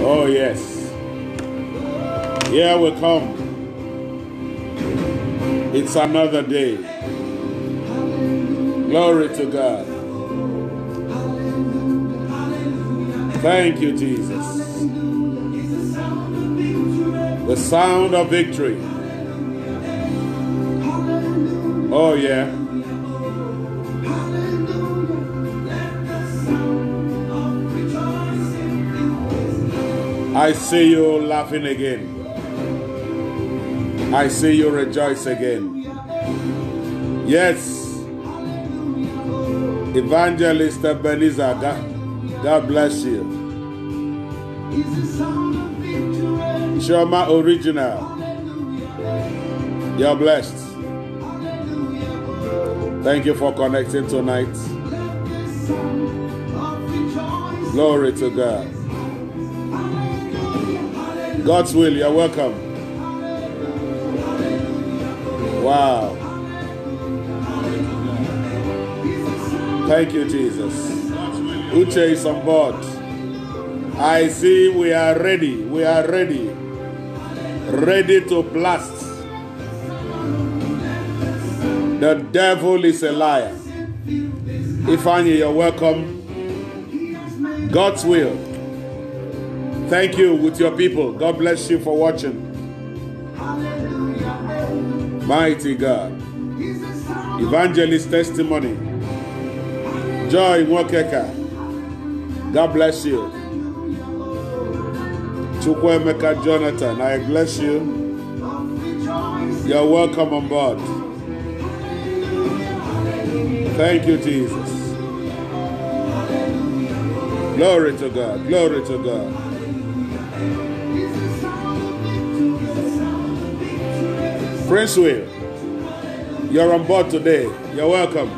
Oh, yes. Here we come. It's another day. Glory to God. Thank you, Jesus. The sound of victory. Oh, yeah. I see you laughing again. I see you rejoice again. Yes. Evangelist Ebenezer, God, God bless you. Chioma Original. You're blessed. Thank you for connecting tonight. Glory to God. God's will, you're welcome. Wow. Thank you, Jesus. Uche is on board. I see we are ready. We are ready. Ready to blast. The devil is a liar. Ifanye, you're welcome. God's will. Thank you with your people. God bless you for watching. Mighty God. Evangelist testimony. Joy Nwokeka. God bless you. Chukwuemeka Jonathan, I bless you. You're welcome on board. Thank you, Jesus. Glory to God. Glory to God. Prince Will, you're on board today. You're welcome.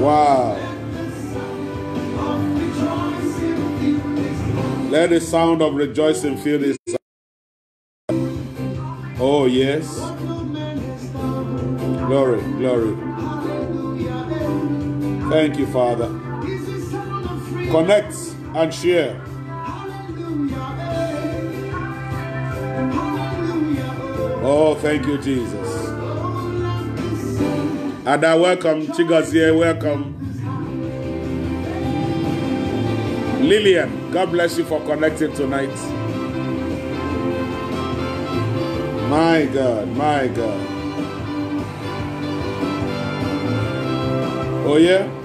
Wow. Let the sound of rejoicing fill this. Oh, yes. Glory, glory. Thank you, Father. Connect and share. Oh, thank you, Jesus. Ada, welcome. Chigozie, welcome. Lillian, God bless you for connecting tonight. My God, my God. Oh, yeah?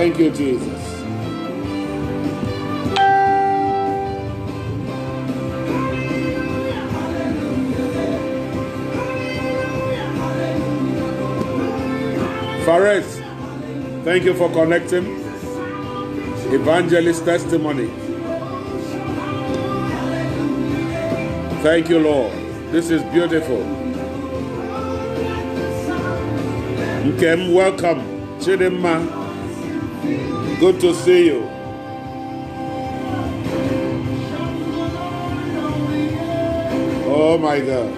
Thank you, Jesus. Fares, thank you for connecting. Evangelist testimony. Thank you, Lord. This is beautiful. Nkem, welcome. Chidimma, good to see you. Oh my God.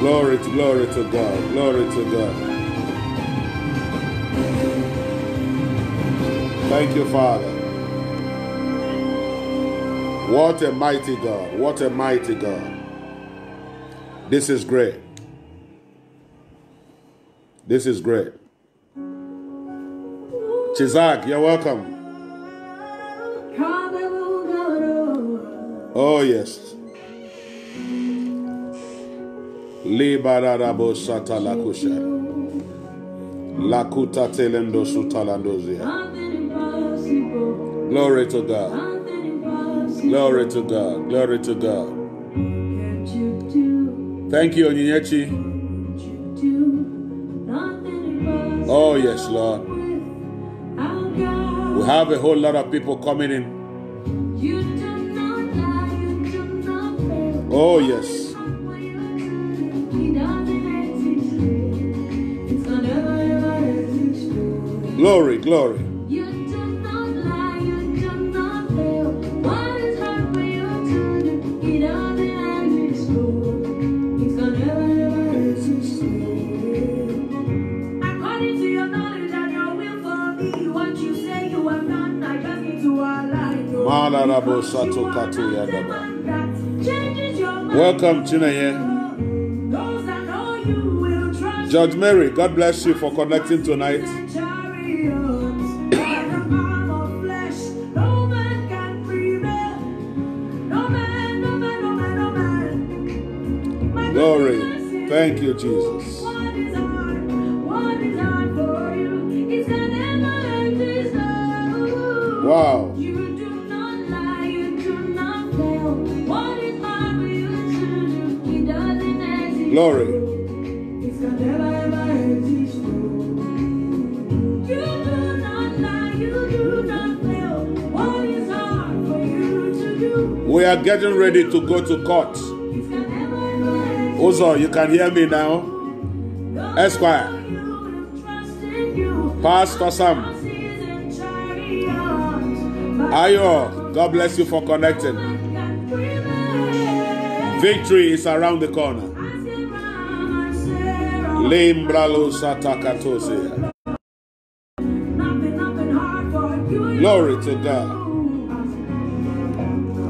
Glory to glory to God. Glory to God. Thank you, Father. What a mighty God. What a mighty God. This is great. This is great. Chizak, you're welcome. Oh, yes. Libararabo satalakusha. Lakuta telendo sutalandozia. Glory to God. Glory to God. Glory to God. Thank you, Onyinyechi. Oh, yes, Lord. We have a whole lot of people coming in. Oh, yes. Glory, glory. Welcome, Chinaye. Judge Mary, God bless you for connecting tonight. Glory. Thank you, Jesus. Glory. We are getting ready to go to court. Ozo, you can hear me now. Esquire. Pastor Sam. Ayo, God bless you for connecting. Victory is around the corner. Glory to God.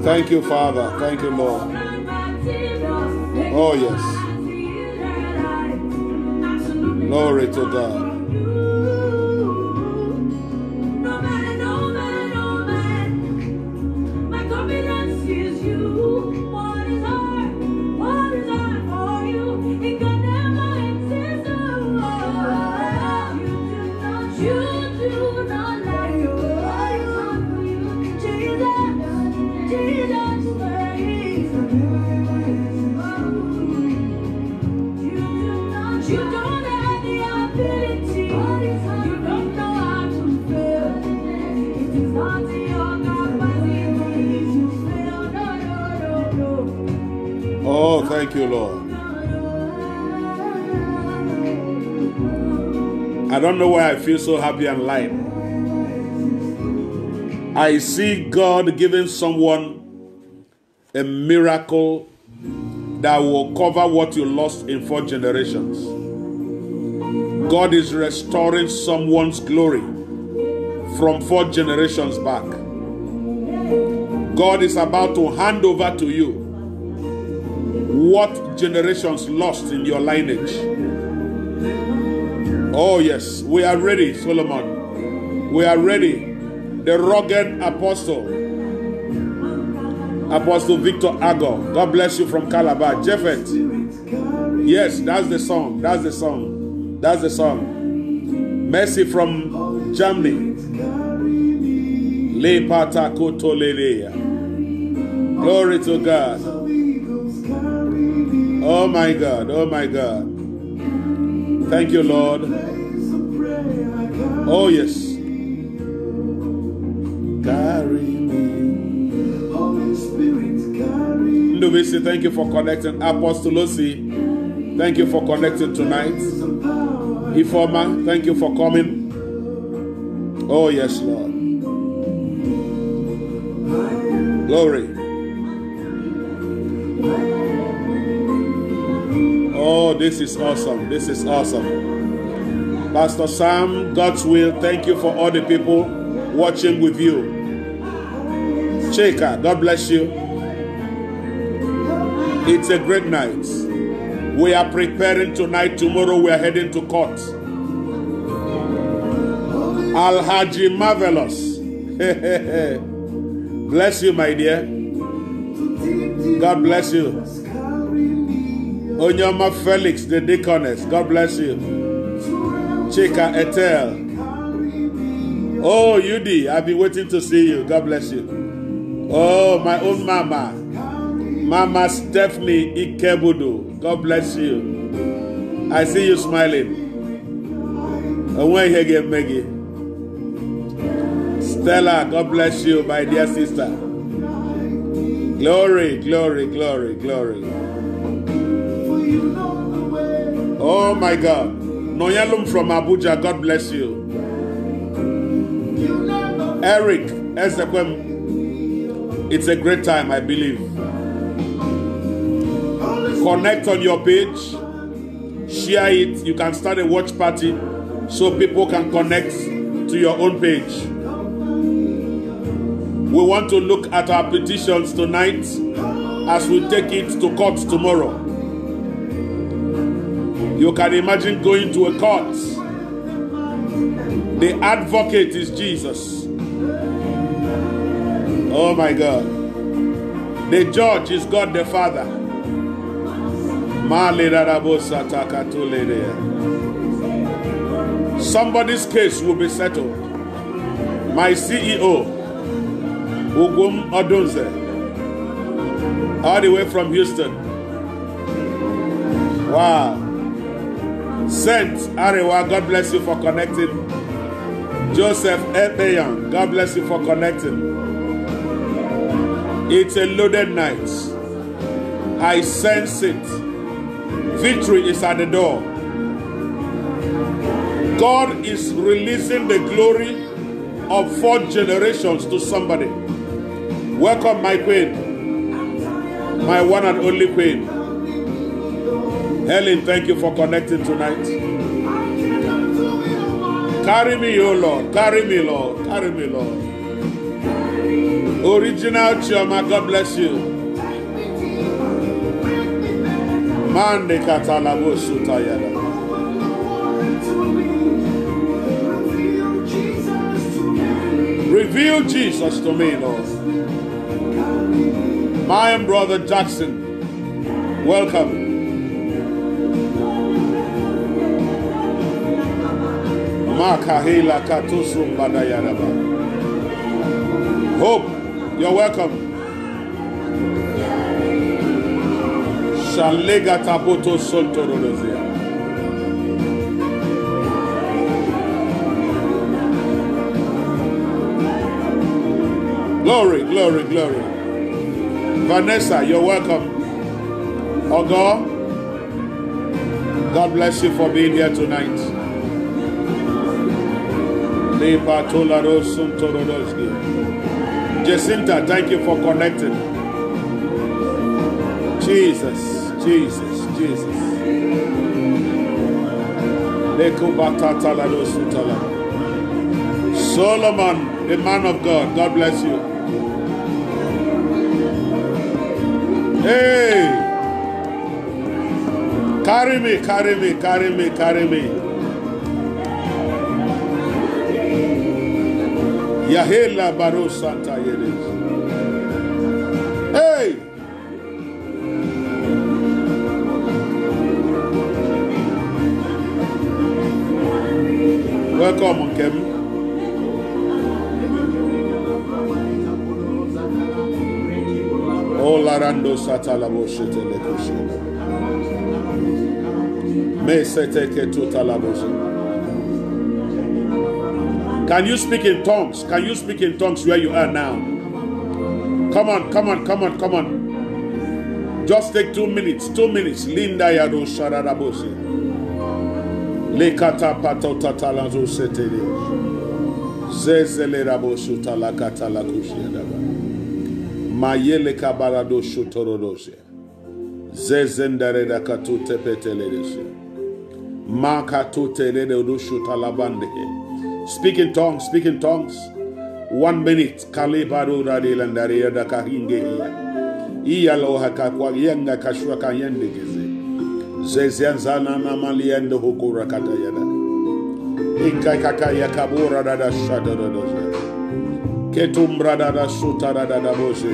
Thank you, Father. Thank you, Lord. Oh, yes. Glory to God. You, Lord. I don't know why I feel so happy and light. I see God giving someone a miracle that will cover what you lost in four generations. God is restoring someone's glory from four generations back. God is about to hand over to you what generations lost in your lineage. Oh, yes, we are ready, Solomon. We are ready. The rugged apostle, Apostle Victor Ago. God bless you from Calabar. Jeffet. Yes, that's the song. That's the song. That's the song. Mercy from Germany. Le Glory to God. Oh my God. Oh my God. Thank you, Lord. Oh, yes. Carry me. Holy Spirit, carry me. Ndubisi, thank you for connecting. Apostle Lucy, thank you for connecting tonight. Ifeoma, thank you for coming. Oh, yes, Lord. Glory. Oh, this is awesome. This is awesome. Pastor Sam, God's will, thank you for all the people watching with you. Cheka, God bless you. It's a great night. We are preparing tonight. Tomorrow we are heading to court. Al Haji Marvelous. bless you, my dear. God bless you. Onyama Felix, the deaconess. God bless you. Chika Etel. Oh, Yudi, I've been waiting to see you. God bless you. Oh, my own mama. Mama Stephanie Ikebudu. God bless you. I see you smiling. Again, Maggie. Stella, God bless you, my dear sister. Glory, glory, glory, glory. Oh my God. Noyalum from Abuja, God bless you. Eric Ezekwem, it's a great time, I believe. Connect on your page, share it. You can start a watch party so people can connect to your own page. We want to look at our petitions tonight as we take it to court tomorrow. You can imagine going to a court. The advocate is Jesus. Oh my God. The judge is God the Father. Somebody's case will be settled. My CEO, Ugum Odunze, all the way from Houston. Wow. Saint Arewa, God bless you for connecting. Joseph Epeyan, God bless you for connecting. It's a loaded night. I sense it. Victory is at the door. God is releasing the glory of four generations to somebody. Welcome, my queen, my one and only queen. Helen, thank you for connecting tonight. Carry me, oh Lord. Carry me, Lord. Carry me, Lord. Original Chioma, God bless you. Mande katalabo sutayada. Reveal Jesus to me, Lord. My brother Jackson, welcome. Makahila katusum badayadaba. Hope, you're welcome. Shalega tapoto soltorodozia. Glory, glory, glory. Vanessa, you're welcome. Ogo, God bless you for being here tonight. Jacinta, thank you for connecting. Jesus, Jesus, Jesus. Solomon, the man of God, God bless you. Hey! Carry me, carry me, carry me, carry me. Yahela Baro Santa. Hey! Welcome, Nkem. Oh, Larando Satalabo Shetele Kushela. Me Seteke Tutalabo Can you speak in tongues? Can you speak in tongues where you are now? Come on, come on, come on, come on. Just take two minutes, two minutes. Linda Yado Sharabose. Lekata pato tatalazo setele. Zezele rabo shutala katala kushiadaba. Mayele kabarado shutorodose. Zezendare da katute peteledese. Makatute lede udushutalabande. Speak in tongues, speak in tongues. One minute. Kalibaro radilandari da kahinge iya. Loha kakwa yenga kashwa kayende gize. Zezianzana na maliende hukura kata yada. Inka kaka yakabura dada shada dada. Ketumbra dada suta dada boze.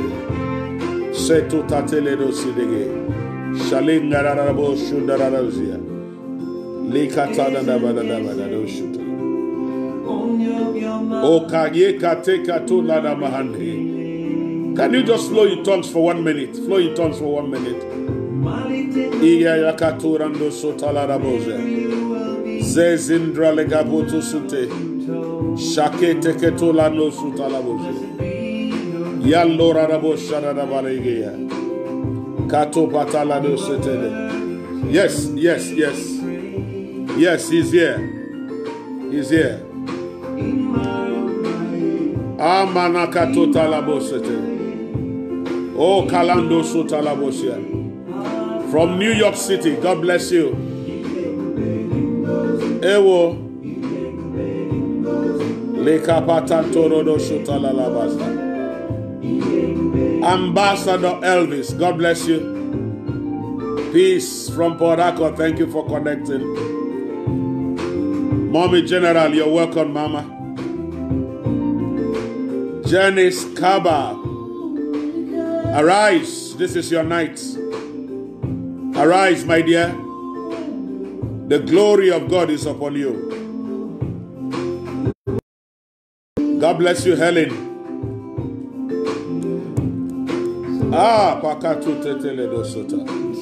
Setu tatele do sidege. Shalinga dada bo shunda dada zia. Likata dada dada do shuta. Can you just flow in tongues for one minute? Flow in tongues for one minute. Zezindra legabutu sute. Shakete ketulano sutalaboze. Yallora rabo sharada balegeya. Kato patalado setele. Yes, yes, yes. Yes, he's here. He's here. Amanaka totalabosete. Oh, Kalando sotalabosia. From New York City, God bless you. Ewo. Leka patantorodo sotalalabasa. Ambassador Elvis, God bless you. Peace from Port Harcourt. Thank you for connecting. Mommy General, you're welcome, Mama. Janice Kaba. Arise. This is your night. Arise, my dear. The glory of God is upon you. God bless you, Helen. Ah, pakatu tetele dosota.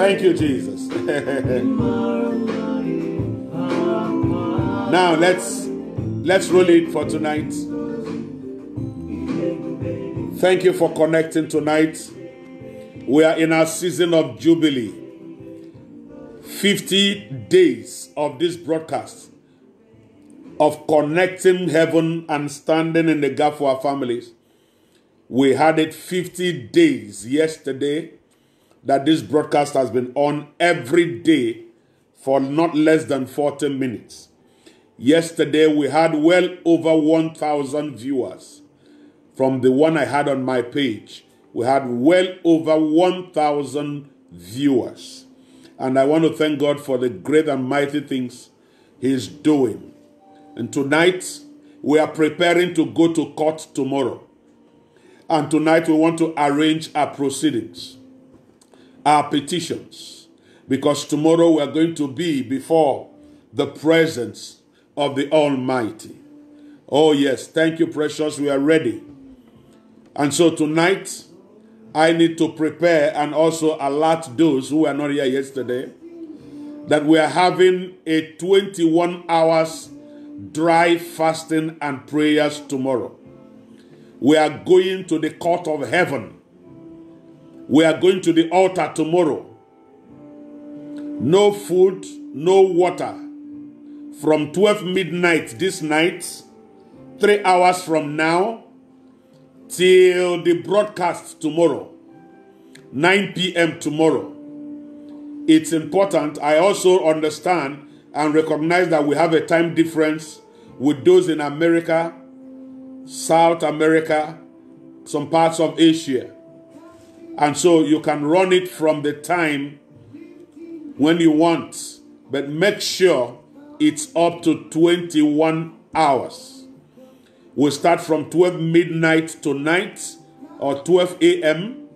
Thank you, Jesus. now let's let's roll it for tonight. Thank you for connecting tonight. We are in our season of Jubilee. 50 days of this broadcast of connecting heaven and standing in the gap for our families. We had it 50 days yesterday that this broadcast has been on every day for not less than 40 minutes. Yesterday we had well over 1,000 viewers from the one I had on my page. We had well over 1,000 viewers. And I want to thank God for the great and mighty things He's doing. And tonight, we are preparing to go to court tomorrow. And tonight, we want to arrange our proceedings, our petitions, because tomorrow we are going to be before the presence of the Almighty. Oh, yes. Thank you, precious. We are ready. And so tonight, I need to prepare and also alert those who were not here yesterday that we are having a 21 hours dry fasting and prayers tomorrow. We are going to the court of heaven. We are going to the altar tomorrow. No food, no water. From 12 midnight this night, three hours from now, till the broadcast tomorrow, 9 p.m. tomorrow. It's important. I also understand and recognize that we have a time difference with those in America, South America, some parts of Asia. And so you can run it from the time when you want, but make sure it's up to 21 hours. We start from 12 midnight tonight or 12 a.m.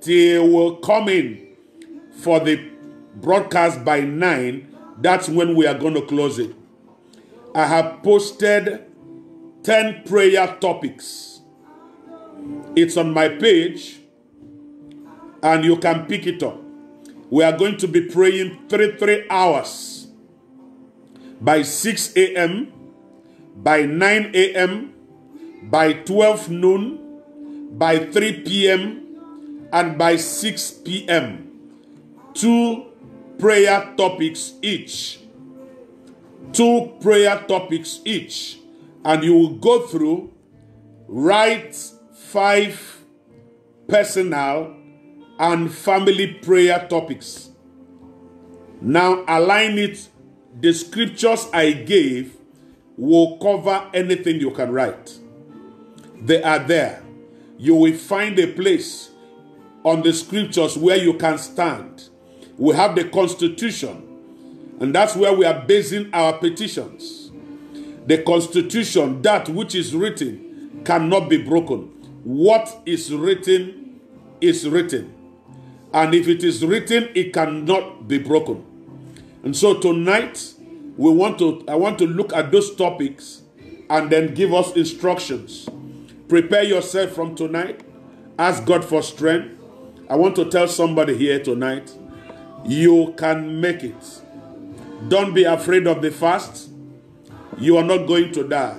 till we'll come in for the broadcast by 9. That's when we are going to close it. I have posted 10 prayer topics. It's on my page and you can pick it up. We are going to be praying three, three hours by 6 a.m by 9 a.m., by 12 noon, by 3 p.m., and by 6 p.m. Two prayer topics each. Two prayer topics each. And you will go through, write five personal and family prayer topics. Now align it, the scriptures I gave will cover anything you can write. They are there. You will find a place on the scriptures where you can stand. We have the Constitution, and that's where we are basing our petitions. The Constitution, that which is written, cannot be broken. What is written is written. And if it is written, it cannot be broken. And so tonight, we want to I want to look at those topics and then give us instructions. Prepare yourself from tonight. Ask God for strength. I want to tell somebody here tonight, you can make it. Don't be afraid of the fast. You are not going to die.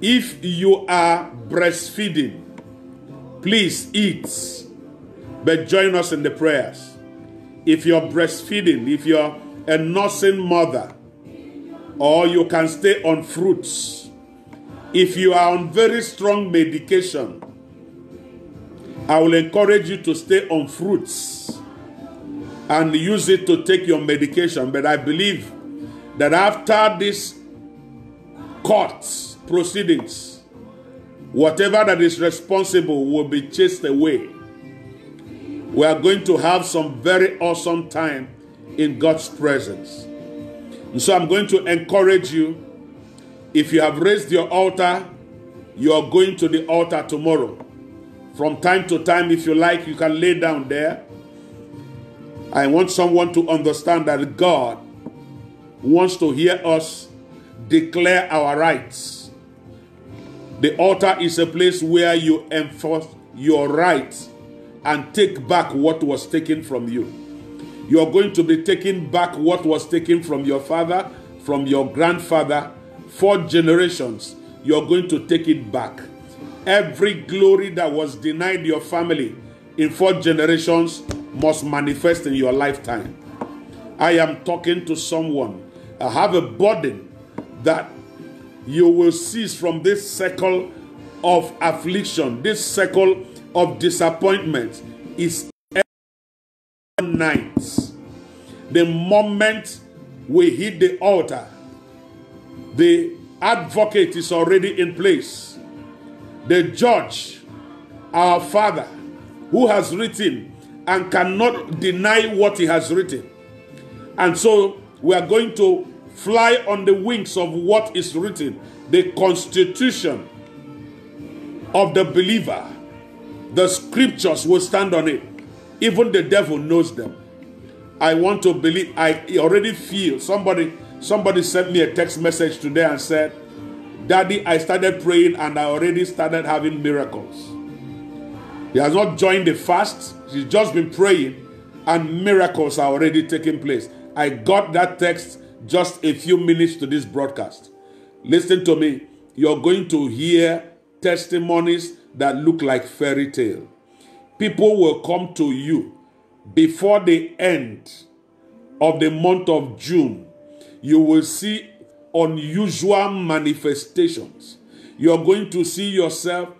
If you are breastfeeding, please eat, but join us in the prayers. If you're breastfeeding, if you're a nursing mother, or you can stay on fruits. If you are on very strong medication, I will encourage you to stay on fruits and use it to take your medication. But I believe that after this court proceedings, whatever that is responsible will be chased away. We are going to have some very awesome time in God's presence. And so I'm going to encourage you. If you have raised your altar, you are going to the altar tomorrow. From time to time, if you like, you can lay down there. I want someone to understand that God wants to hear us declare our rights. The altar is a place where you enforce your rights and take back what was taken from you. You are going to be taking back what was taken from your father, from your grandfather, four generations. You are going to take it back. Every glory that was denied your family in four generations must manifest in your lifetime. I am talking to someone. I have a burden that you will cease from this circle of affliction, this circle of disappointment is every night. The moment we hit the altar, the advocate is already in place. The judge, our Father, who has written and cannot deny what he has written. And so we are going to fly on the wings of what is written, the constitution of the believer. The scriptures will stand on it. Even the devil knows them. I want to believe I already feel somebody somebody sent me a text message today and said, Daddy, I started praying and I already started having miracles. He has not joined the fast, he's just been praying, and miracles are already taking place. I got that text just a few minutes to this broadcast. Listen to me. You're going to hear testimonies that look like fairy tale. People will come to you before the end of the month of June. You will see unusual manifestations. You're going to see yourself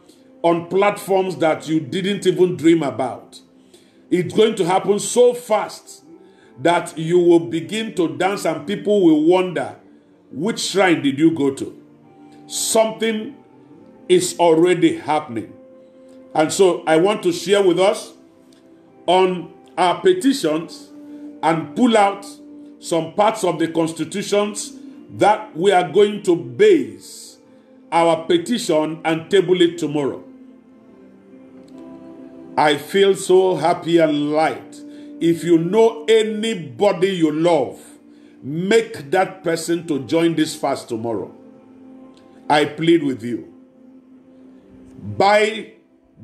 on platforms that you didn't even dream about. It's going to happen so fast that you will begin to dance and people will wonder which shrine did you go to? Something is already happening. And so I want to share with us on our petitions and pull out some parts of the constitutions that we are going to base our petition and table it tomorrow. I feel so happy and light if you know anybody you love, make that person to join this fast tomorrow. I plead with you. Buy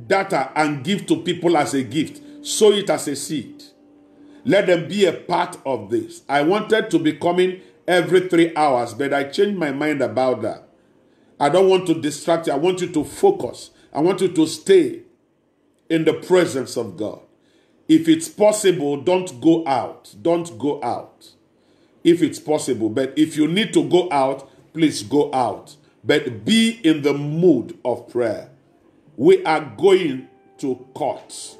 data and give to people as a gift. Sow it as a seed. Let them be a part of this. I wanted to be coming every three hours, but I changed my mind about that. I don't want to distract you. I want you to focus. I want you to stay in the presence of God. If it's possible, don't go out. Don't go out. If it's possible. But if you need to go out, please go out. But be in the mood of prayer. We are going to court.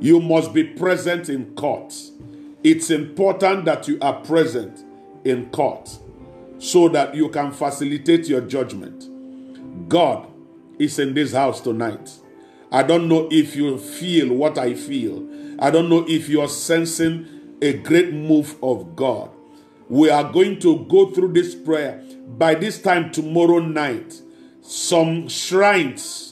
You must be present in court. It's important that you are present in court so that you can facilitate your judgment. God is in this house tonight. I don't know if you feel what I feel. I don't know if you're sensing a great move of God. We are going to go through this prayer. By this time tomorrow night, some shrines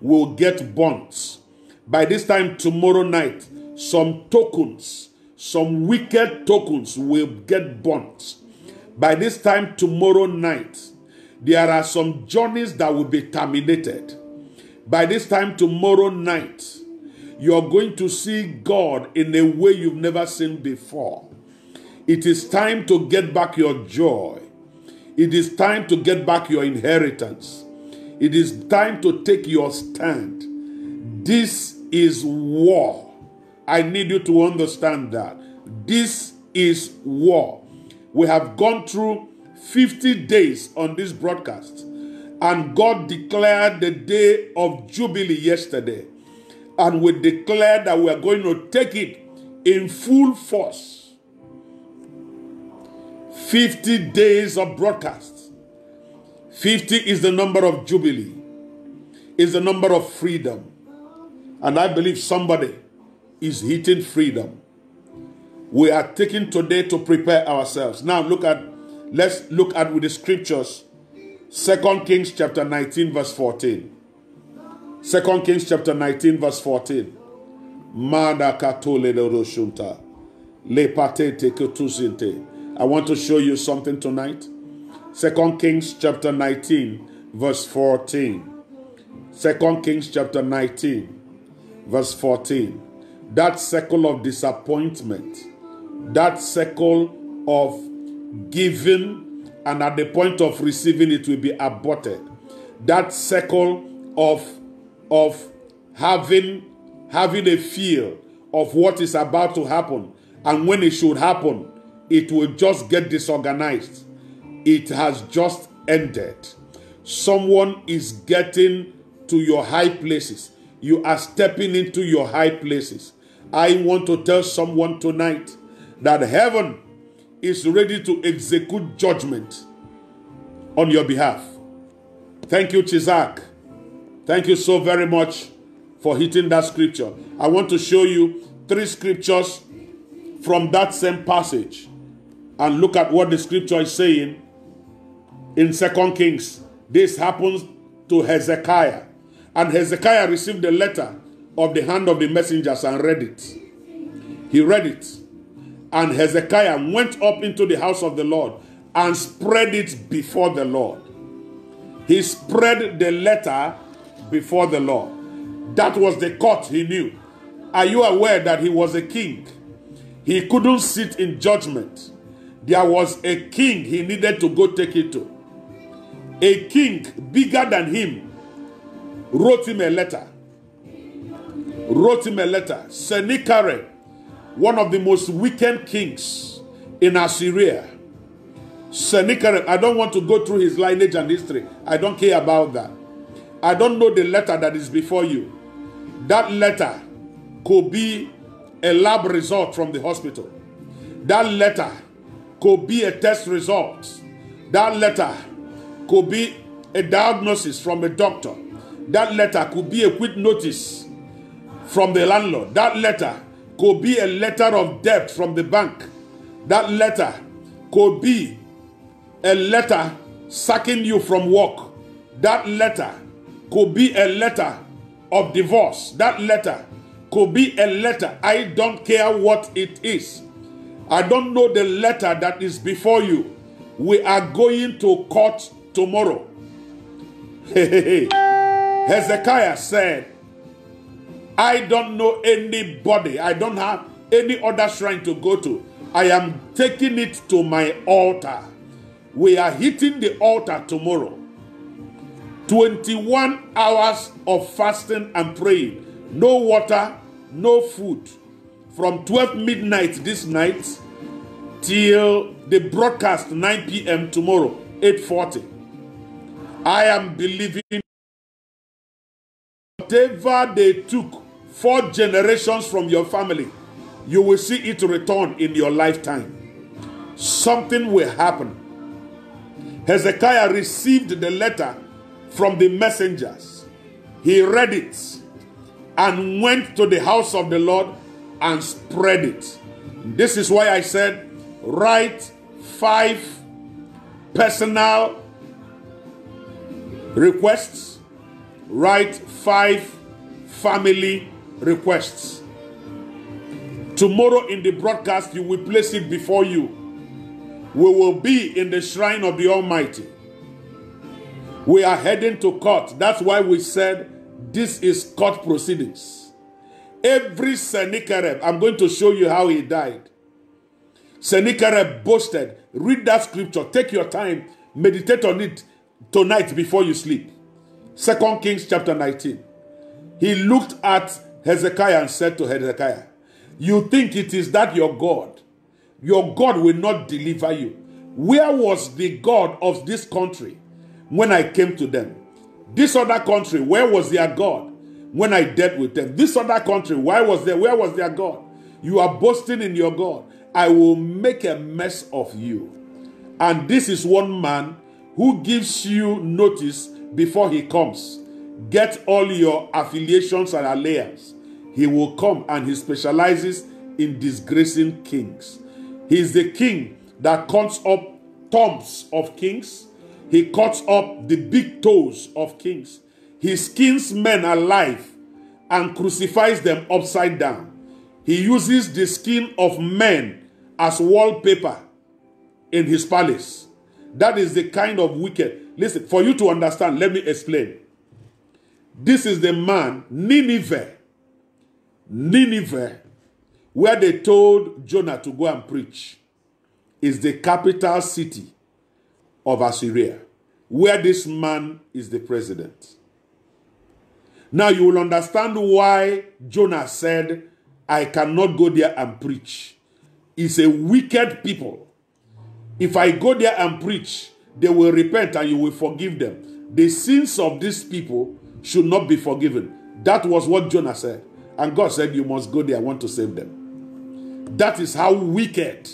will get burnt. By this time tomorrow night, some tokens, some wicked tokens will get burnt. By this time tomorrow night, there are some journeys that will be terminated. By this time tomorrow night, you're going to see God in a way you've never seen before. It is time to get back your joy. It is time to get back your inheritance. It is time to take your stand. This is war. I need you to understand that. This is war. We have gone through 50 days on this broadcast and God declared the day of Jubilee yesterday. And we declared that we are going to take it in full force. 50 days of broadcast. 50 is the number of jubilee, is the number of freedom. And I believe somebody is hitting freedom. We are taking today to prepare ourselves. Now look at let's look at with the scriptures. Second Kings chapter 19 verse 14. Second Kings chapter 19 verse 14. Mada katole roshunta. I want to show you something tonight. Second Kings chapter 19, verse 14. Second Kings chapter 19, verse 14. That circle of disappointment, that circle of giving, and at the point of receiving it will be aborted. That circle of of having having a feel of what is about to happen, and when it should happen, it will just get disorganized it has just ended. Someone is getting to your high places. You are stepping into your high places. I want to tell someone tonight that heaven is ready to execute judgment on your behalf. Thank you, Chizak. Thank you so very much for hitting that scripture. I want to show you three scriptures from that same passage and look at what the scripture is saying in Second Kings. This happens to Hezekiah. And Hezekiah received the letter of the hand of the messengers and read it. He read it. And Hezekiah went up into the house of the Lord and spread it before the Lord. He spread the letter before the Lord. That was the court he knew. Are you aware that he was a king? He couldn't sit in judgment. There was a king he needed to go take it to a king bigger than him wrote him a letter. Wrote him a letter. Sennacherib, one of the most wicked kings in Assyria. Sennacherib, I don't want to go through his lineage and history. I don't care about that. I don't know the letter that is before you. That letter could be a lab result from the hospital. That letter could be a test result. That letter could be a diagnosis from a doctor. That letter could be a quick notice from the landlord. That letter could be a letter of debt from the bank. That letter could be a letter sacking you from work. That letter could be a letter of divorce. That letter could be a letter. I don't care what it is. I don't know the letter that is before you. We are going to court tomorrow. Hezekiah said, I don't know anybody, I don't have any other shrine to go to. I am taking it to my altar. We are hitting the altar tomorrow. 21 hours of fasting and praying. No water, no food. From 12 midnight this night till the broadcast 9 p.m. tomorrow, 840. I am believing whatever they took four generations from your family, you will see it return in your lifetime. Something will happen. Hezekiah received the letter from the messengers. He read it and went to the house of the Lord and spread it. This is why I said, write five personal requests, write five family requests. Tomorrow in the broadcast, you will place it before you. We will be in the shrine of the Almighty. We are heading to court. That's why we said this is court proceedings. Every Sennacherib, I'm going to show you how he died. Sennacherib boasted. Read that scripture. Take your time. Meditate on it tonight before you sleep. Second Kings chapter 19. He looked at Hezekiah and said to Hezekiah, You think it is that your God? Your God will not deliver you. Where was the God of this country when I came to them? This other country, where was their God when I dealt with them? This other country, why was there? Where was their God? You are boasting in your God. I will make a mess of you. And this is one man who gives you notice before he comes. Get all your affiliations and alliance. He will come and he specializes in disgracing kings. He is the king that cuts up tombs of kings. He cuts up the big toes of kings. He skins men alive and crucifies them upside down. He uses the skin of men as wallpaper in his palace. That is the kind of wicked. Listen, for you to understand, let me explain. This is the man, Nineveh. Nineveh, where they told Jonah to go and preach, is the capital city of Assyria, where this man is the president. Now you will understand why Jonah said, I cannot go there and preach. It's a wicked people. If I go there and preach, they will repent and you will forgive them. The sins of these people should not be forgiven. That was what Jonah said. And God said, You must go there. I want to save them. That is how wicked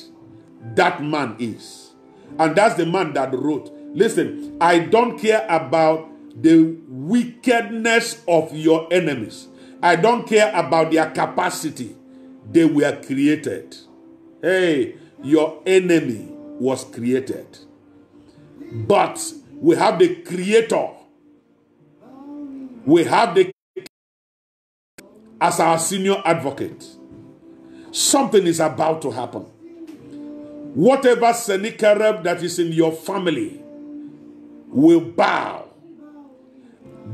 that man is. And that's the man that wrote. Listen, I don't care about the wickedness of your enemies. I don't care about their capacity. They were created. Hey, your enemy was created. But we have the creator. We have the as our senior advocate. Something is about to happen. Whatever Sennacherib that is in your family will bow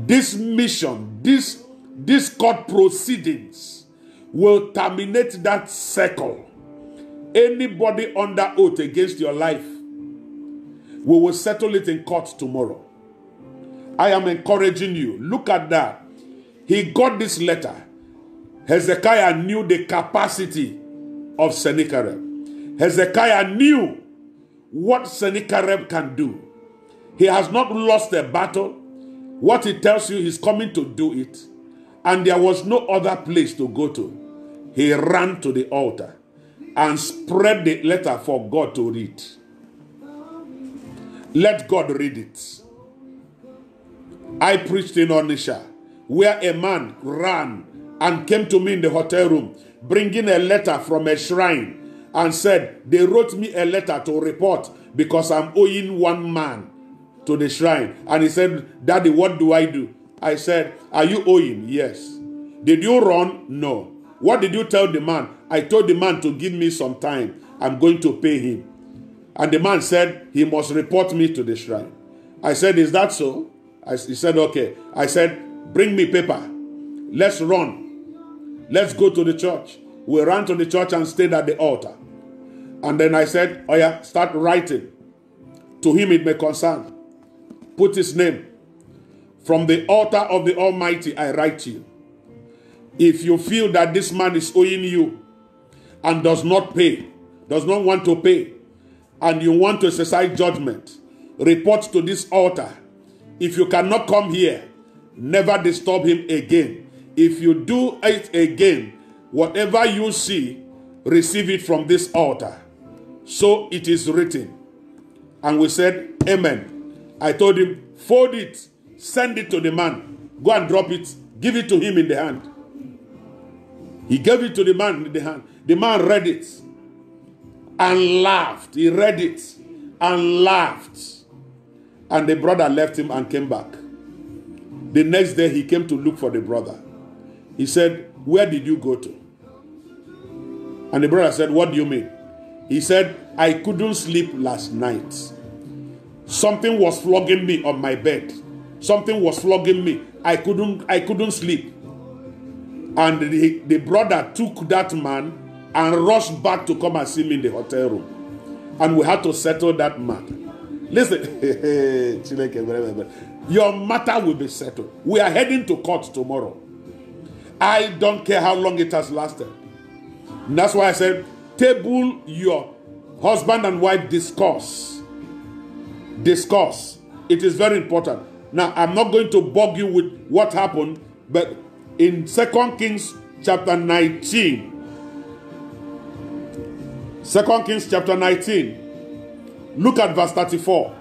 this mission, this, this court proceedings will terminate that circle. Anybody under oath against your life, we will settle it in court tomorrow. I am encouraging you. Look at that. He got this letter. Hezekiah knew the capacity of Sennacherib. Hezekiah knew what Sennacherib can do. He has not lost a battle. What he tells you, he's coming to do it. And there was no other place to go to. He ran to the altar and spread the letter for God to read. Let God read it. I preached in Onitsha, where a man ran and came to me in the hotel room, bringing a letter from a shrine, and said, They wrote me a letter to report because I'm owing one man to the shrine. And he said, Daddy, what do I do? I said, Are you owing? Yes. Did you run? No. What did you tell the man? I told the man to give me some time. I'm going to pay him. And the man said, He must report me to the shrine. I said, Is that so? I, he said, Okay. I said, Bring me paper. Let's run. Let's go to the church. We ran to the church and stayed at the altar. And then I said, Oh, yeah, start writing. To him it may concern. Put his name. From the altar of the Almighty, I write to you. If you feel that this man is owing you and does not pay, does not want to pay, and you want to exercise judgment, report to this altar. If you cannot come here, never disturb him again. If you do it again, whatever you see, receive it from this altar. So it is written. And we said, Amen. I told him, fold it, send it to the man, go and drop it, give it to him in the hand. He gave it to the man in the hand. The man read it and laughed. He read it and laughed. And the brother left him and came back. The next day, he came to look for the brother. He said, Where did you go to? And the brother said, What do you mean? He said, I couldn't sleep last night. Something was flogging me on my bed. Something was flogging me. I couldn't I couldn't sleep. And the, the brother took that man and rushed back to come and see me in the hotel room. And we had to settle that matter. Listen, your matter will be settled. We are heading to court tomorrow. I don't care how long it has lasted. And that's why I said, table your husband and wife discourse discuss. It is very important. Now, I'm not going to bug you with what happened, but in Second Kings chapter 19, 2 Kings chapter 19, look at verse 34.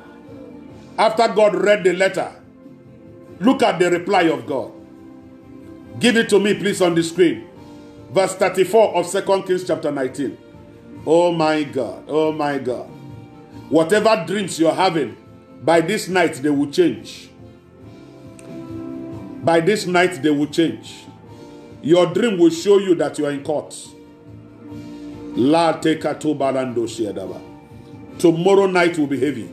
After God read the letter, look at the reply of God. Give it to me, please, on the screen. Verse 34 of 2 Kings chapter 19. Oh my God, oh my God. Whatever dreams you're having, by this night they will change. By this night they will change. Your dream will show you that you are in court. La Tomorrow night will be heavy.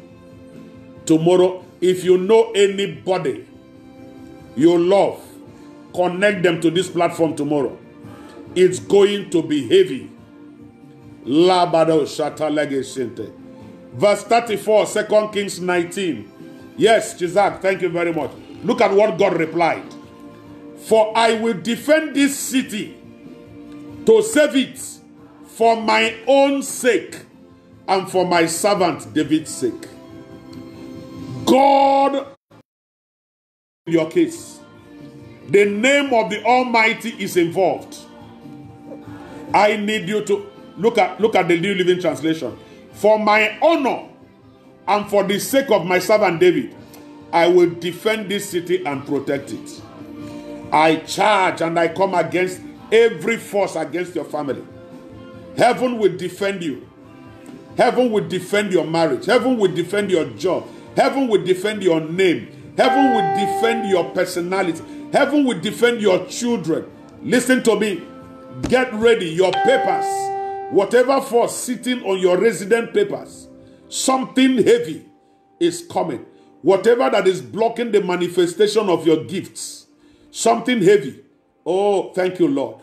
Tomorrow, if you know anybody you love, connect them to this platform tomorrow. It's going to be heavy. La Verse 34, 2 Kings 19. Yes, Chizak, thank you very much. Look at what God replied. For I will defend this city to save it for my own sake and for my servant David's sake. God, in your case, the name of the Almighty is involved. I need you to look at look at the New Living Translation. For my honor and for the sake of my servant David, I will defend this city and protect it. I charge and I come against every force against your family. Heaven will defend you. Heaven will defend your marriage. Heaven will defend your job. Heaven will defend your name. Heaven will defend your personality. Heaven will defend your children. Listen to me. Get ready. Your papers, whatever force sitting on your resident papers, something heavy is coming. Whatever that is blocking the manifestation of your gifts, something heavy. Oh, thank you, Lord.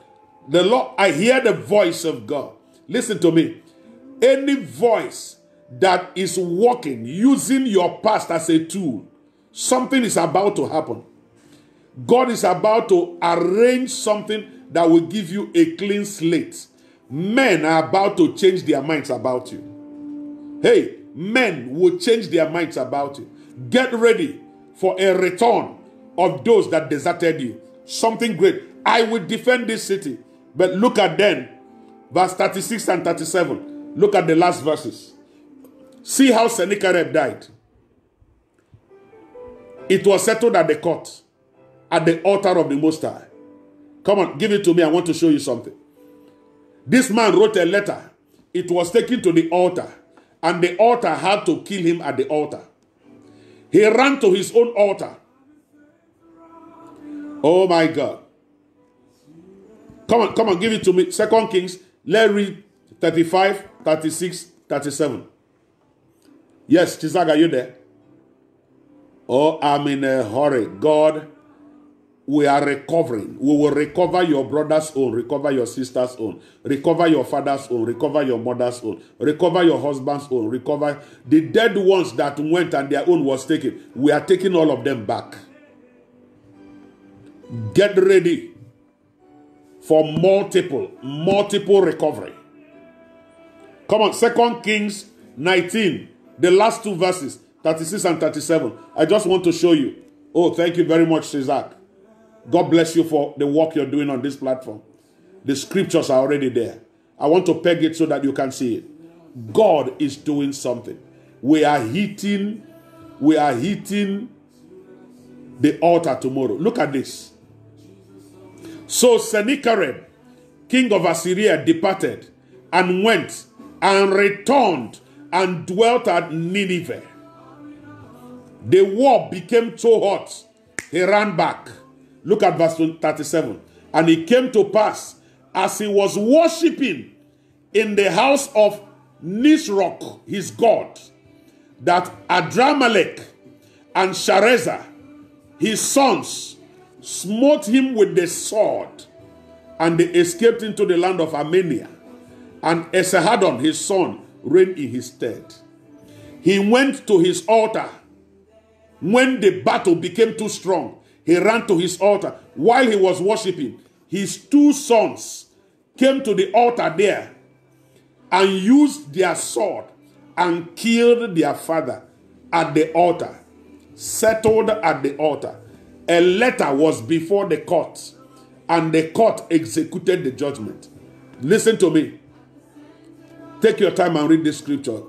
The Lord, I hear the voice of God. Listen to me. Any voice that is working using your past as a tool, something is about to happen. God is about to arrange something that will give you a clean slate. Men are about to change their minds about you. Hey, men will change their minds about you. Get ready for a return of those that deserted you. Something great. I will defend this city. But look at then, verse 36 and 37. Look at the last verses. See how Sennacherib died. It was settled at the court, at the altar of the Most High. Come on, give it to me. I want to show you something. This man wrote a letter. It was taken to the altar, and the altar had to kill him at the altar. He ran to his own altar. Oh my God. Come on, come on, give it to me. Second Kings, let's read 35, 36, 37. Yes, Chizag, are you there? Oh, I'm in a hurry. God we are recovering. We will recover your brother's own, recover your sister's own, recover your father's own, recover your mother's own, recover your husband's own, recover the dead ones that went and their own was taken. We are taking all of them back. Get ready for multiple, multiple recovery. Come on, Second Kings 19, the last two verses, 36 and 37. I just want to show you. Oh, thank you very much, Cesar. God bless you for the work you're doing on this platform. The scriptures are already there. I want to peg it so that you can see it. God is doing something. We are hitting, we are hitting the altar tomorrow. Look at this. So Sennacherib, king of Assyria, departed and went and returned and dwelt at Nineveh. The war became so hot, he ran back Look at verse 37. And it came to pass as he was worshipping in the house of Nisroch, his god, that Adramelech and Sharezer, his sons, smote him with the sword, and they escaped into the land of Armenia. And Esarhaddon, his son, reigned in his stead. He went to his altar when the battle became too strong he ran to his altar. While he was worshiping, his two sons came to the altar there and used their sword and killed their father at the altar, settled at the altar. A letter was before the court, and the court executed the judgment. Listen to me. Take your time and read this scripture.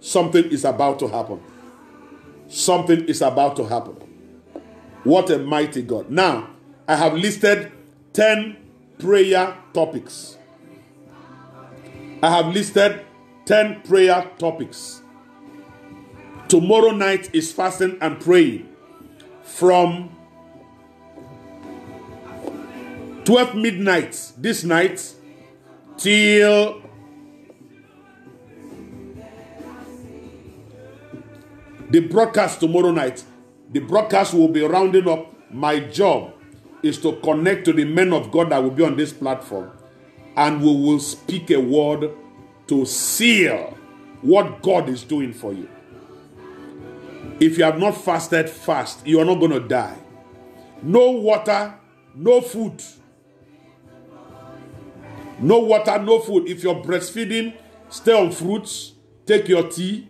Something is about to happen. something is about to happen. What a mighty God. Now, I have listed 10 prayer topics. I have listed 10 prayer topics. Tomorrow night is fasting and praying from 12 midnight this night till the broadcast tomorrow night. The broadcast will be rounding up. My job is to connect to the men of God that will be on this platform, and we will speak a word to seal what God is doing for you. If you have not fasted fast, you are not going to die. No water, no food no water, no food. If you're breastfeeding, stay on fruits. Take your tea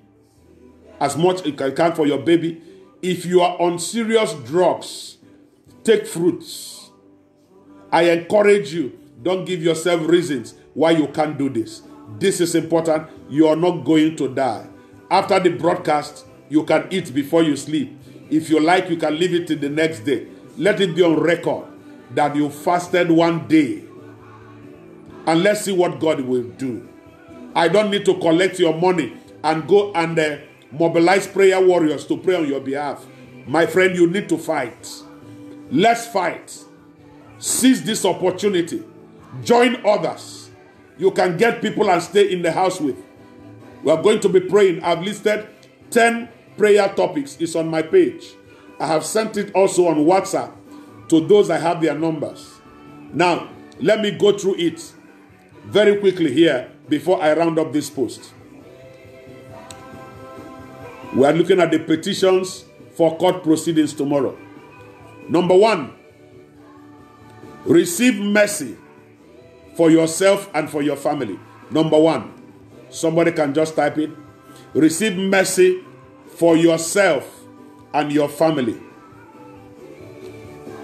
as much as you can for your baby. If you are on serious drugs, take fruits. I encourage you, don't give yourself reasons why you can't do this. This is important. You are not going to die. After the broadcast, you can eat before you sleep. If you like, you can leave it till the next day. Let it be on record that you fasted one day and let's see what God will do. I don't need to collect your money and go and uh, mobilize prayer warriors to pray on your behalf. My friend, you need to fight. Let's fight. Seize this opportunity. Join others. You can get people and stay in the house with. We are going to be praying. I've listed 10 prayer topics. It's on my page. I have sent it also on WhatsApp to those I have their numbers. Now, let me go through it very quickly here before I round up this post. We are looking at the petitions for court proceedings tomorrow. Number one, receive mercy for yourself and for your family. Number one, somebody can just type it. Receive mercy for yourself and your family.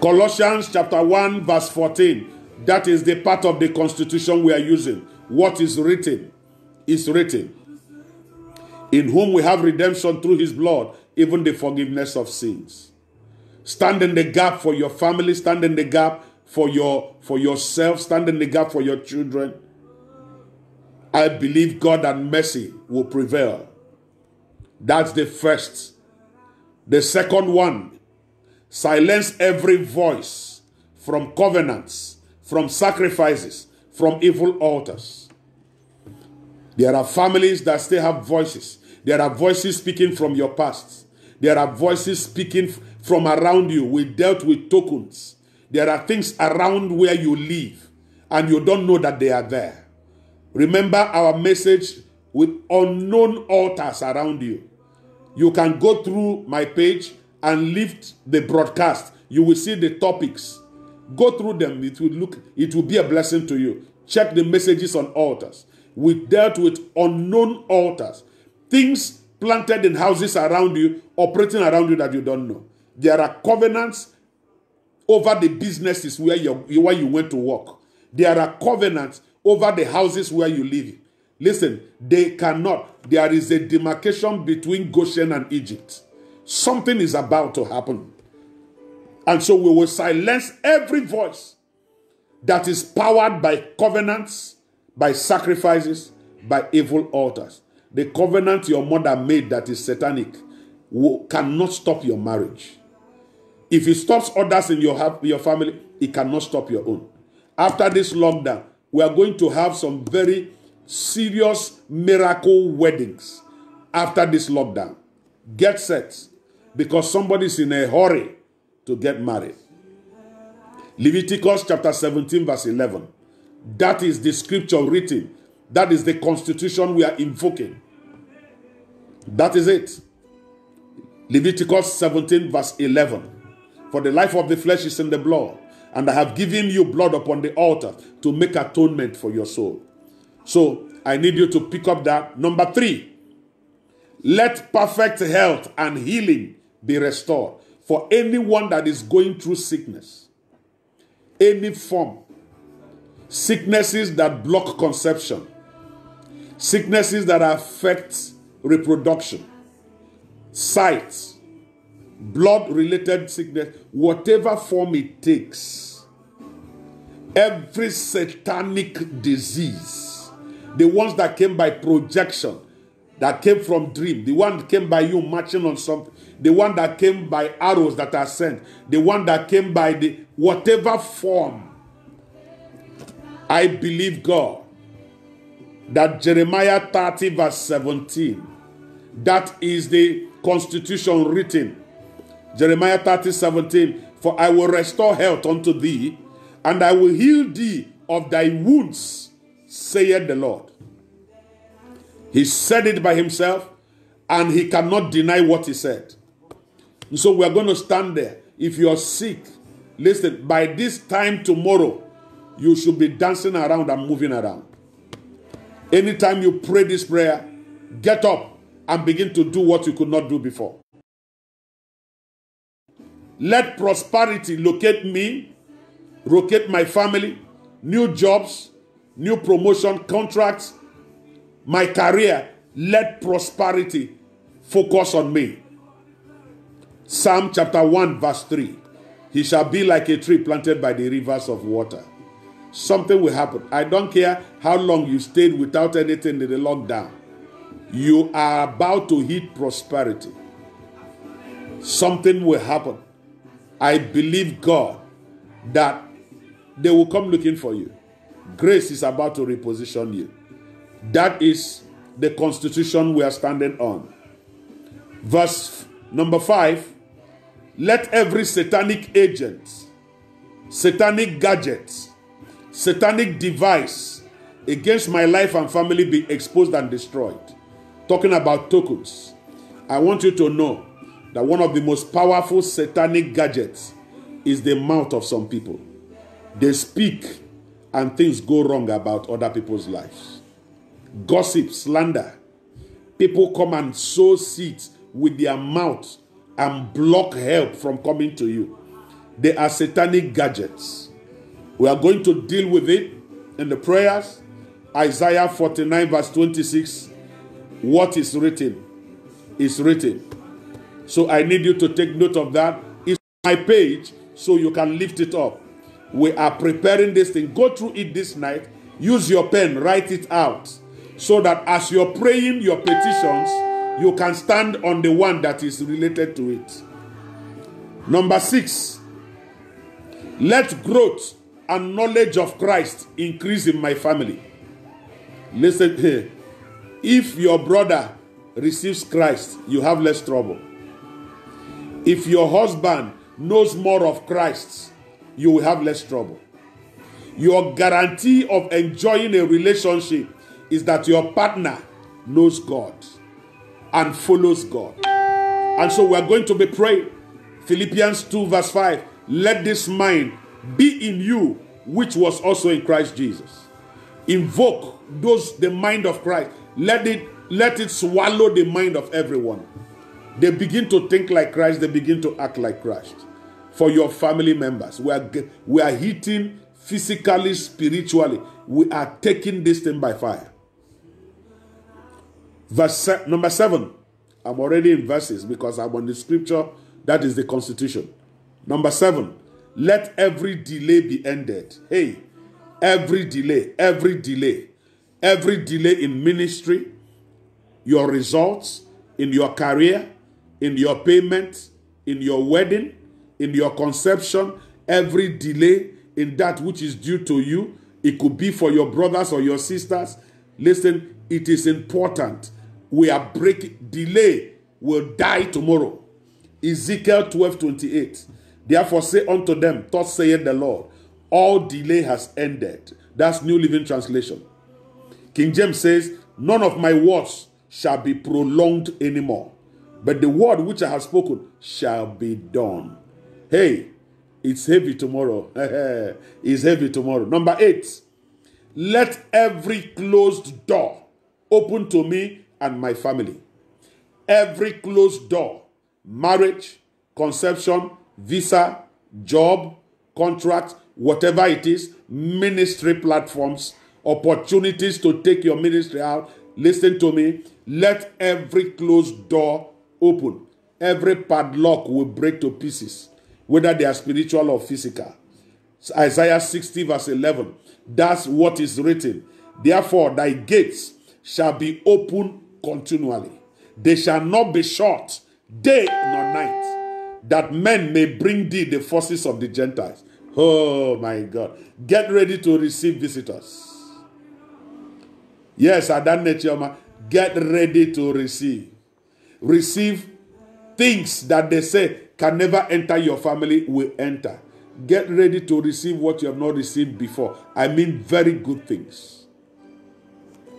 Colossians chapter 1, verse 14. That is the part of the constitution we are using. What is written is written. In whom we have redemption through his blood, even the forgiveness of sins. Stand in the gap for your family, stand in the gap for your for yourself, stand in the gap for your children. I believe God and mercy will prevail. That's the first. The second one, silence every voice from covenants from sacrifices, from evil altars. There are families that still have voices. There are voices speaking from your past. There are voices speaking from around you. We dealt with tokens. There are things around where you live and you don't know that they are there. Remember our message with unknown altars around you. You can go through my page and lift the broadcast. You will see the topics Go through them. It will look, it will be a blessing to you. Check the messages on altars. We dealt with unknown altars. Things planted in houses around you, operating around you that you don't know. There are covenants over the businesses where you, where you went to work. There are covenants over the houses where you live. Listen, they cannot. There is a demarcation between Goshen and Egypt. Something is about to happen. And so we will silence every voice that is powered by covenants, by sacrifices, by evil altars. The covenant your mother made that is satanic will, cannot stop your marriage. If it stops others in your, your family, it cannot stop your own. After this lockdown, we are going to have some very serious miracle weddings after this lockdown. Get set because somebody's in a hurry to get married. Leviticus chapter 17, verse 11. That is the scripture written. That is the constitution we are invoking. That is it. Leviticus 17, verse 11. For the life of the flesh is in the blood, and I have given you blood upon the altar to make atonement for your soul. So I need you to pick up that. Number three, let perfect health and healing be restored for anyone that is going through sickness, any form, sicknesses that block conception, sicknesses that affect reproduction, sight, blood related sickness, whatever form it takes, every satanic disease, the ones that came by projection, that came from dream, the one that came by you marching on something, the one that came by arrows that are sent, the one that came by the whatever form. I believe God that Jeremiah 30, verse 17, that is the constitution written. Jeremiah 30, 17, for I will restore health unto thee, and I will heal thee of thy wounds, saith the Lord. He said it by himself, and he cannot deny what he said. So we're going to stand there. If you're sick, listen, by this time tomorrow, you should be dancing around and moving around. Anytime you pray this prayer, get up and begin to do what you could not do before. Let prosperity locate me, locate my family, new jobs, new promotion, contracts, my career. Let prosperity focus on me. Psalm chapter 1, verse 3. He shall be like a tree planted by the rivers of water. Something will happen. I don't care how long you stayed without anything in the lockdown. You are about to hit prosperity. Something will happen. I believe God that they will come looking for you. Grace is about to reposition you. That is the constitution we are standing on. Verse number five let every satanic agent, satanic gadget, satanic device against my life and family be exposed and destroyed. Talking about tokens, I want you to know that one of the most powerful satanic gadgets is the mouth of some people. They speak and things go wrong about other people's lives. Gossip, slander. People come and sow seeds with their mouth and block help from coming to you. They are satanic gadgets. We are going to deal with it in the prayers. Isaiah 49, verse 26. What is written is written. So I need you to take note of that. It's my page so you can lift it up. We are preparing this thing. Go through it this night. Use your pen, write it out. So that as you're praying your petitions, you can stand on the one that is related to it. Number six, let growth and knowledge of Christ increase in my family. Listen here. If your brother receives Christ, you have less trouble. If your husband knows more of Christ, you will have less trouble. Your guarantee of enjoying a relationship is that your partner knows God and follows God. And so we're going to be praying. Philippians 2, verse 5. Let this mind be in you, which was also in Christ Jesus. Invoke those the mind of Christ. Let it let it swallow the mind of everyone. They begin to think like Christ, they begin to act like Christ. For your family members, we are we are hitting physically, spiritually. We are taking this thing by fire. Verse se- number seven. I'm already in verses because I'm on the scripture. That is the constitution. Number seven. Let every delay be ended. Hey, every delay, every delay, every delay in ministry, your results, in your career, in your payment, in your wedding, in your conception, every delay in that which is due to you. It could be for your brothers or your sisters. Listen, it is important we are breaking, delay will die tomorrow. Ezekiel 12 28. Therefore say unto them, Thus saith the Lord, all delay has ended. That's New Living Translation. King James says, None of my words shall be prolonged anymore, but the word which I have spoken shall be done. Hey, it's heavy tomorrow. it's heavy tomorrow. Number eight, let every closed door open to me and my family. Every closed door, marriage, conception, visa, job, contract, whatever it is, ministry platforms, opportunities to take your ministry out. Listen to me. Let every closed door open. every padlock will break to pieces, whether they are spiritual or physical. Isaiah 60, verse 11. That's what is written. Therefore, thy gates shall be open continually, they shall not be shut day nor night, that men may bring thee the forces of the Gentiles. Oh my God. Get ready to receive visitors. Yes, Adan Nechiyoma, get ready to receive. Receive things that they say can never enter your family will enter. Get ready to receive what you have not received before. I mean, very good things.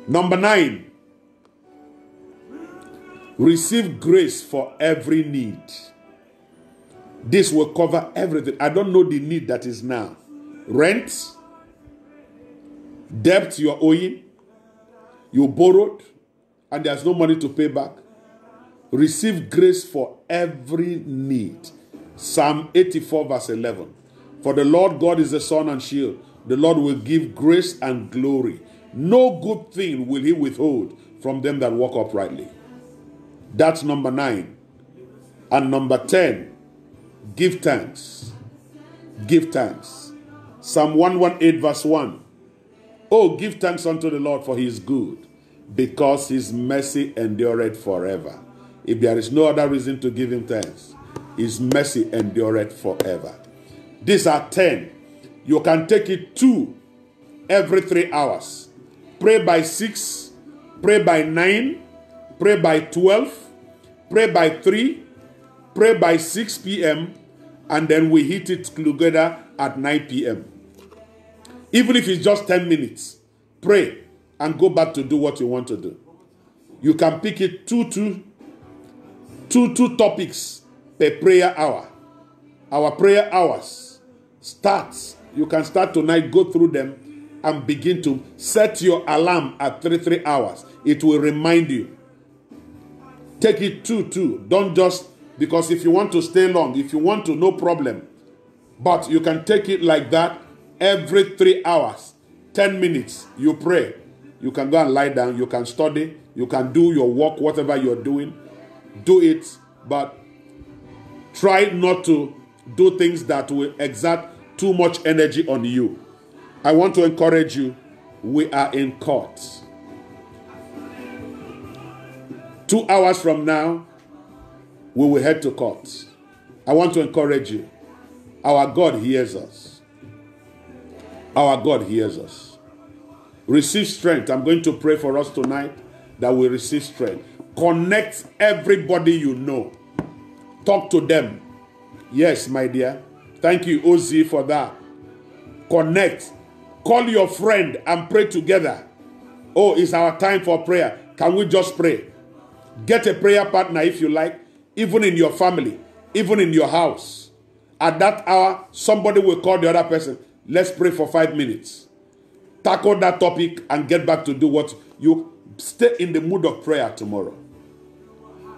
Number nine, receive grace for every need. This will cover everything. I don't know the need that is now. Rent, debt you're owing, you borrowed, and there's no money to pay back. Receive grace for every need. Psalm 84, verse 11. For the Lord God is the sun and shield. The Lord will give grace and glory. No good thing will he withhold from them that walk uprightly. That's number nine. And number 10, give thanks. Give thanks. Psalm 118, verse 1. Oh, give thanks unto the Lord, for he is good, because his mercy endureth forever. If there is no other reason to give him thanks, his mercy endureth forever. These are 10. You can take it two every three hours. Pray by 6, pray by 9, pray by 12, pray by 3, pray by 6 p.m., and then we hit it together at 9 p.m. Even if it's just 10 minutes, pray and go back to do what you want to do. You can pick it two, two, two, two topics per prayer hour. Our prayer hours starts. You can start tonight, go through them, and begin to set your alarm at three three hours. It will remind you. Take it two two. Don't just because if you want to stay long, if you want to, no problem. But you can take it like that every three hours, 10 minutes. You pray. You can go and lie down. You can study. You can do your work, whatever you're doing. Do it. But try not to do things that will exert too much energy on you. I want to encourage you. We are in court. Two hours from now, we will head to court. I want to encourage you. Our God hears us. Our God hears us. Receive strength. I'm going to pray for us tonight that we receive strength. Connect everybody you know. Talk to them. Yes, my dear. Thank you, OZ, for that. Connect. Call your friend and pray together. Oh, it's our time for prayer. Can we just pray? Get a prayer partner if you like, even in your family, even in your house. At that hour, somebody will call the other person. Let's pray for five minutes. Tackle that topic and get back to do what you stay in the mood of prayer tomorrow.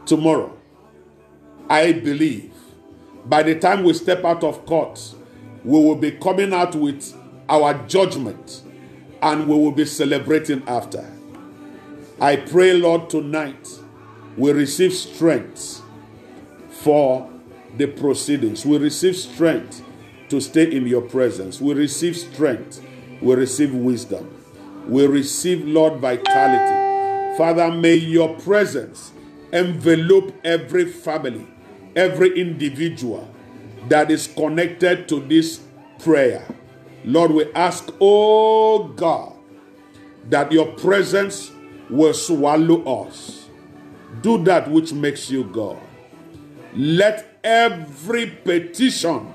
Tomorrow, I believe by the time we step out of court, we will be coming out with our judgment and we will be celebrating after. I pray, Lord, tonight we receive strength for the proceedings. We receive strength to stay in your presence. We receive strength. We receive wisdom. We receive, Lord, vitality. Father, may your presence envelope every family every individual that is connected to this prayer. Lord, we ask, oh God, that your presence will swallow us. Do that which makes you God. Let every petition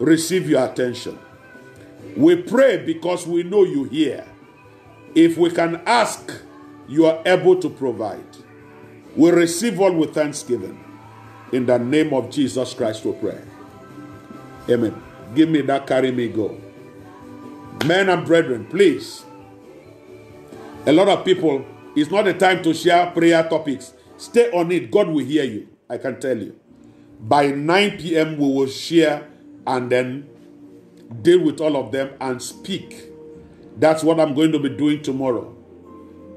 receive your attention. We pray because we know you hear. If we can ask, you are able to provide. We receive all with thanksgiving. In the name of Jesus Christ, we pray. Amen. Give me that, carry me, go. Men and brethren, please. A lot of people, it's not the time to share prayer topics. Stay on it. God will hear you. I can tell you. By 9 p.m., we will share and then deal with all of them and speak. That's what I'm going to be doing tomorrow.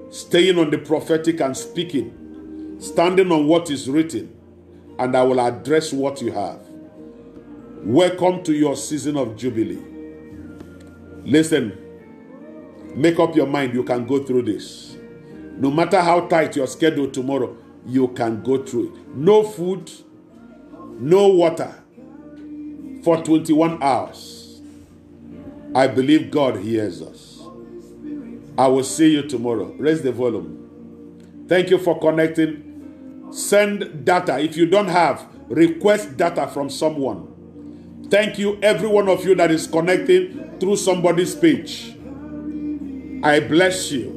Staying on the prophetic and speaking, standing on what is written and I will address what you have. Welcome to your season of Jubilee. Listen, make up your mind you can go through this. No matter how tight your schedule tomorrow, you can go through it. No food, no water for 21 hours. I believe God hears us. I will see you tomorrow. Raise the volume. Thank you for connecting. Send data. If you don't have, request data from someone. Thank you, every one of you that is connecting through somebody's page. I bless you.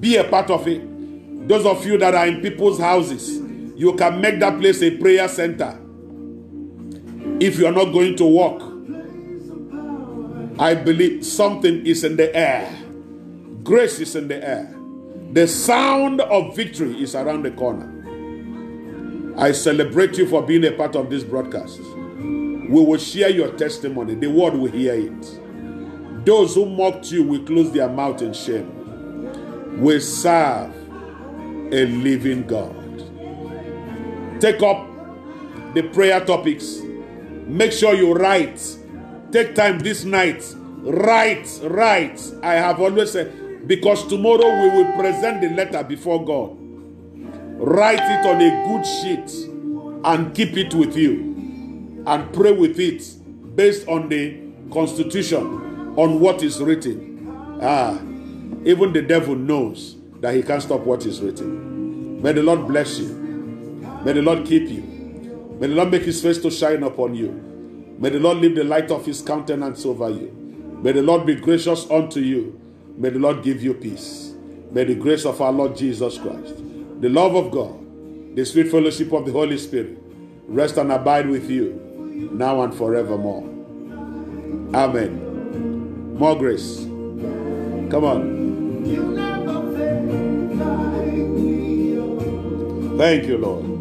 Be a part of it. Those of you that are in people's houses, you can make that place a prayer center. If you are not going to walk, I believe something is in the air. Grace is in the air. The sound of victory is around the corner. I celebrate you for being a part of this broadcast. We will share your testimony. The world will hear it. Those who mocked you will close their mouth in shame. We serve a living God. Take up the prayer topics. Make sure you write. Take time this night. Write, write. I have always said, because tomorrow we will present the letter before God. Write it on a good sheet and keep it with you. And pray with it based on the constitution, on what is written. Ah, even the devil knows that he can't stop what is written. May the Lord bless you. May the Lord keep you. May the Lord make his face to shine upon you. May the Lord leave the light of his countenance over you. May the Lord be gracious unto you. May the Lord give you peace. May the grace of our Lord Jesus Christ, the love of God, the sweet fellowship of the Holy Spirit rest and abide with you now and forevermore. Amen. More grace. Come on. Thank you, Lord.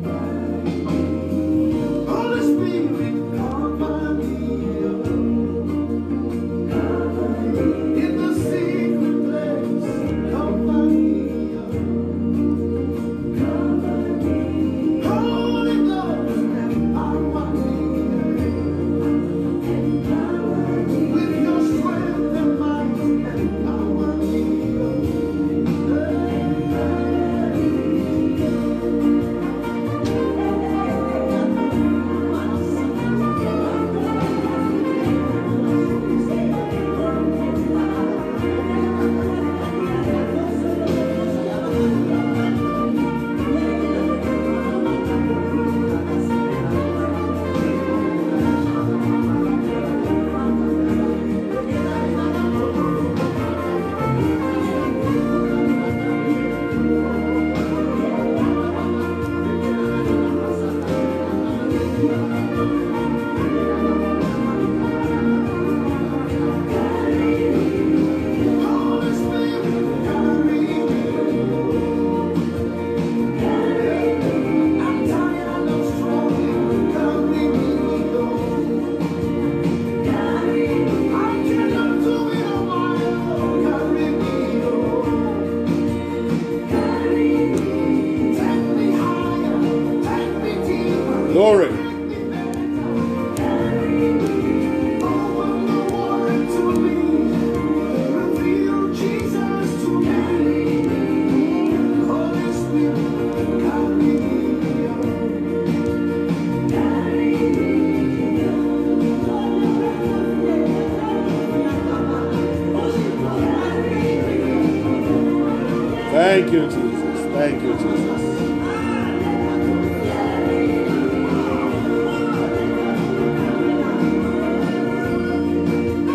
You, Jesus. Thank you, Jesus.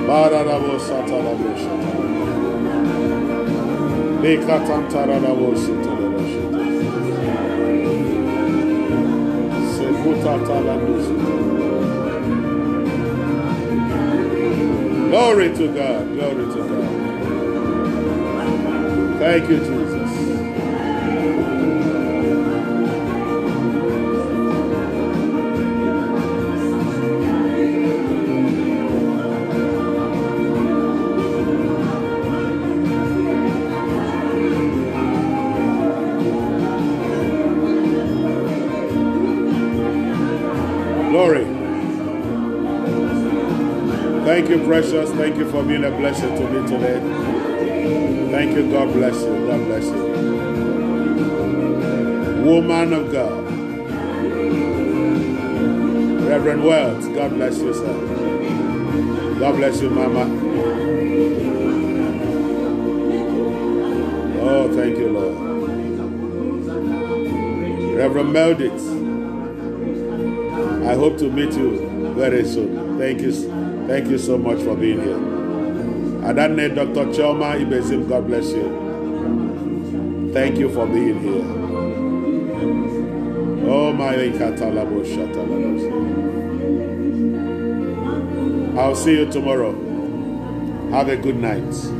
Bararabo satarabo shatara. Bekatantarabo sitarabo shatara. Sekutatarabo shatara. Glory to God. Glory to God. Thank you, Jesus. Precious. Thank you for being a blessing to me today. Thank you. God bless you. God bless you. Woman of God. Reverend Wells. God bless you, sir. God bless you, Mama. Oh, thank you, Lord. Reverend Melditz. I hope to meet you very soon. Thank you. Thank you so much for being here. Adane Dr. Chioma Ibezim, God bless you. Thank you for being here. Oh my I'll see you tomorrow. Have a good night.